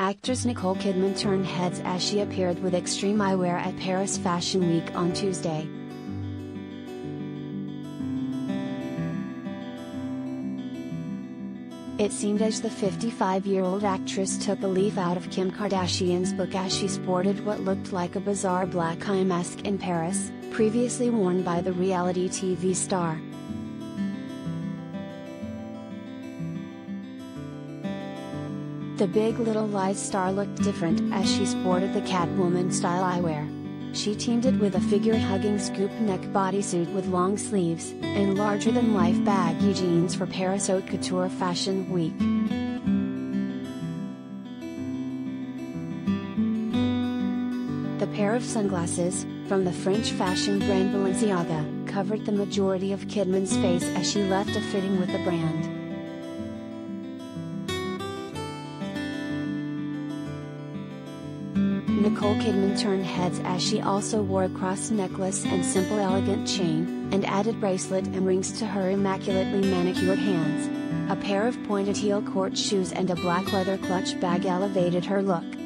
Actress Nicole Kidman turned heads as she appeared with extreme eyewear at Paris Fashion Week on Tuesday. It seemed as the 55 year old actress took a leaf out of Kim Kardashian's book as she sported what looked like a bizarre black eye mask in Paris, previously worn by the reality TV star. The Big Little Lies star looked different as she sported the Catwoman style eyewear. She teamed it with a figure-hugging scoop neck bodysuit with long sleeves, and larger-than-life baggy jeans for Paris Haute Couture Fashion Week. The pair of sunglasses, from the French fashion brand Balenciaga, covered the majority of Kidman's face as she left a fitting with the brand. Nicole Kidman turned heads as she also wore a cross necklace and simple elegant chain, and added bracelet and rings to her immaculately manicured hands. A pair of pointed heel court shoes and a black leather clutch bag elevated her look.